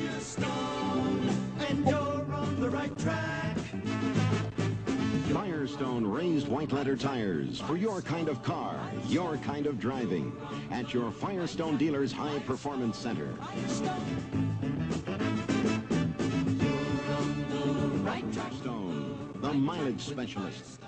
Firestone, and you're on the right track. Firestone raised white letter tires for your kind of car, your kind of driving. At your Firestone dealer's high performance center. Right the mileage specialist.